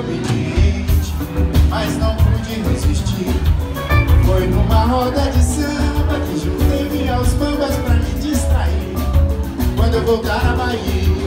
obediente, mas não pude resistir. Foi numa roda de samba que juntei-me aos bambas pra me distrair. Quando eu voltar à Bahia.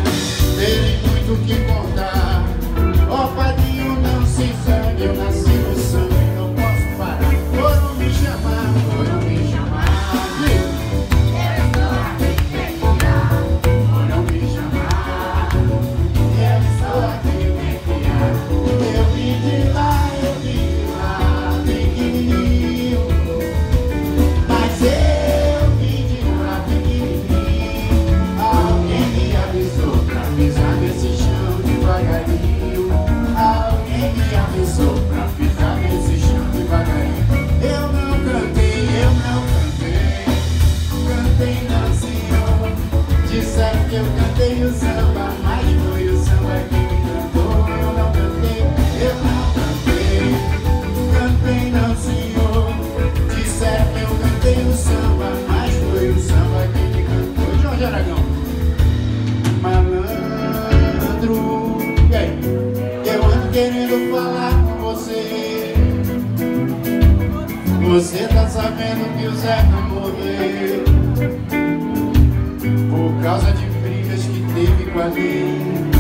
quero falar com você. Você tá sabendo que o Zeca morreu Por causa de brigas que teve com a minha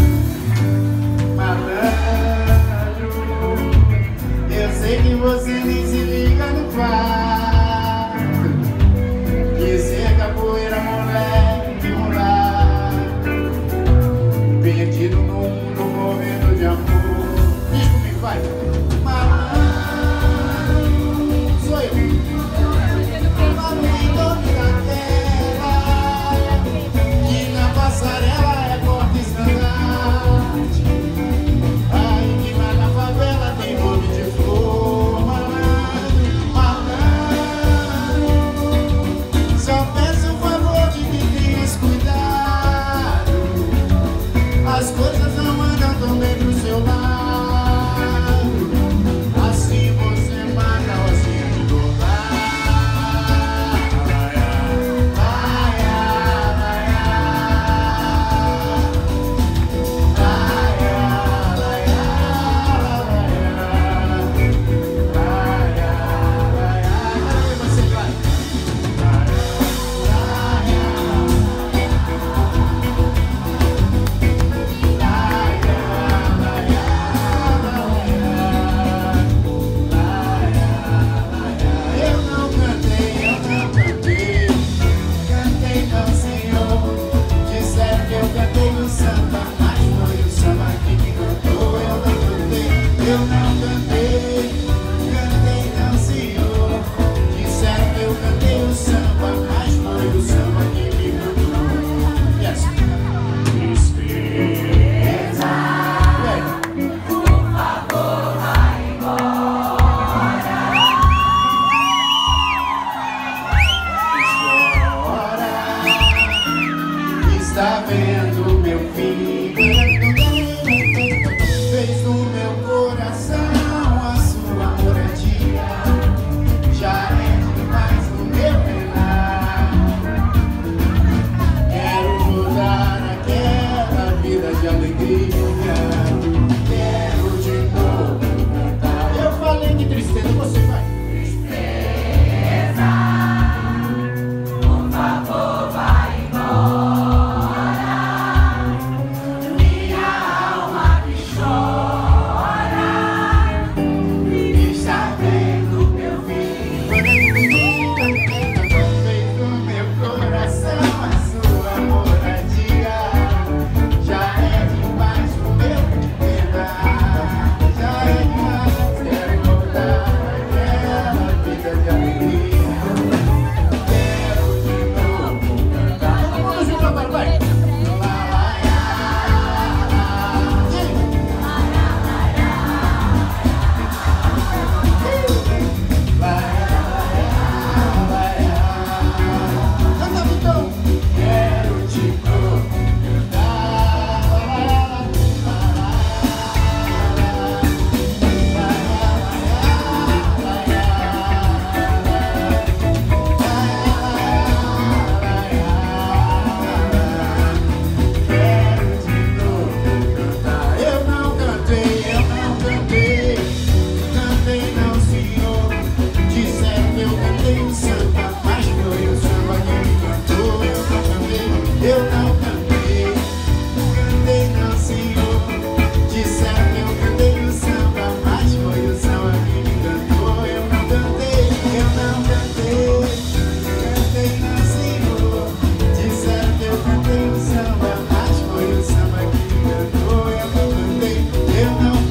you. know